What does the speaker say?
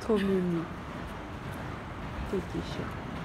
透明的自己选。